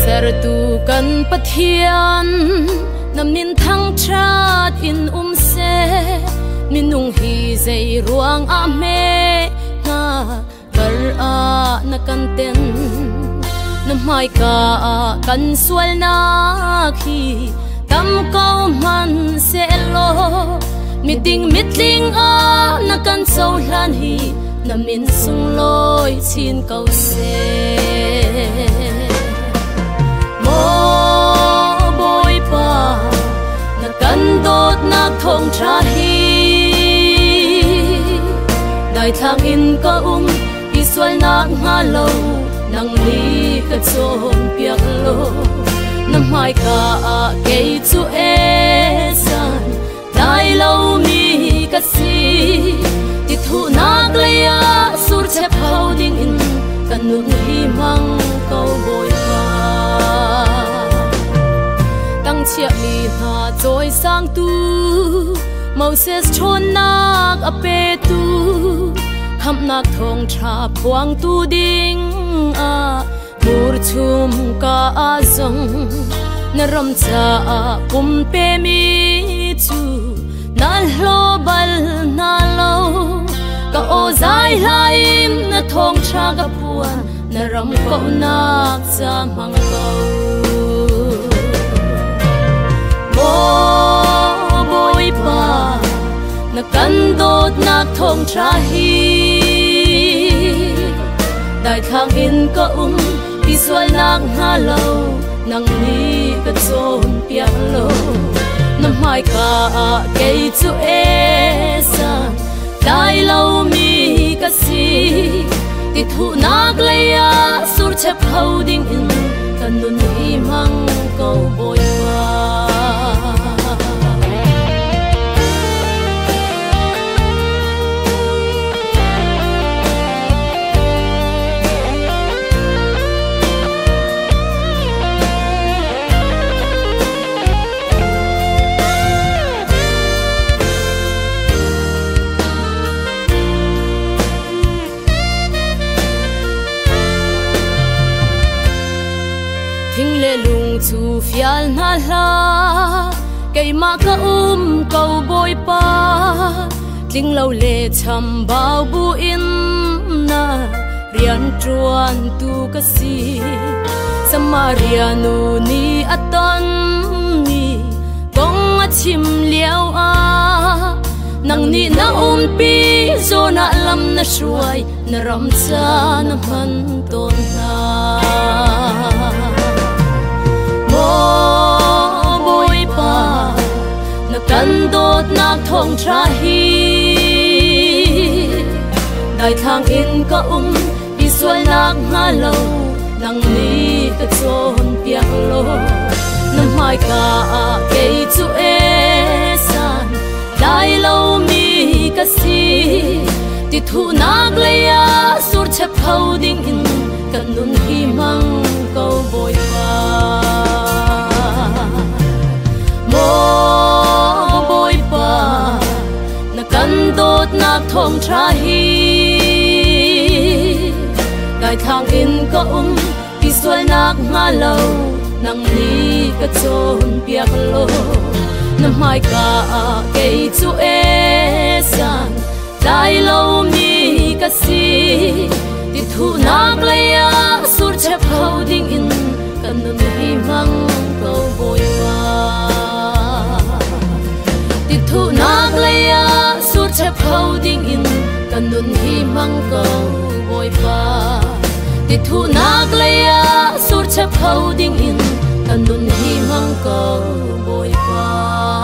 ser tu kan pathian. Nam nin thang chat in um se. Min nung hi zai ruang a me. Na kar a na kan ten. Na mai ka kan sual na khi tam câu man se lo. Mi ding mit ling a na kan so lan hi. Na min sung loi chin câu se. Cha hi đại thang in ka um i sual na nga lo nang li ka chom piak lo năm mai ka a ke chu e san dai lo mi ka si ti thu nak lấy ya sur che phau ding in kan nu hi mang câu bồi pa tăng chia mi hà rồi sang tu Moses chôn nak a pe tu kham nak thong tha phuang tu ding a à. mur chum ka a zong na ram cha a kum pe mi chu. Na lo bal na lo ka o zai lai na thong tha ka puan na ram ko nak cha mang lo na kan dot na thong tra hi. Dai thang in ka um ti sual nak ha lo nang ni ka chom piang lo na mai ka a ke chu e sa dai lo mi ka si ti thu nak le ya sur che phau ding in kan nun hi mang ko boy chu fial na la. Cây ma ka um cầu bôi pa. Tling lâu lệ chăm bao bu in na. Rian truan tu ka si. Samarianu ni aton ni. Kong a chim liao a. Nang ni na um pi zo na lam na shuai. Na ram cha na man ton na. Phong tra hi. Đại thang in ka um đi xuôi nak nga lâu nắng ni ka chon piak lo na mai ka a ke chu e san đại lâu mi ca si ti thu nak lấy tốt thong tra hi. Đại thang in có um ki sual nak nga lâu nặng ni ka trôn biếc lo. Năm hai cả cây chu e san. Dai mi ka si. Thì thu nak lấy che phau ding in kan nun hi mang câu bồi pa ti thu nak le ya sur chap phau ding in kan nun hi mang câu bồi pa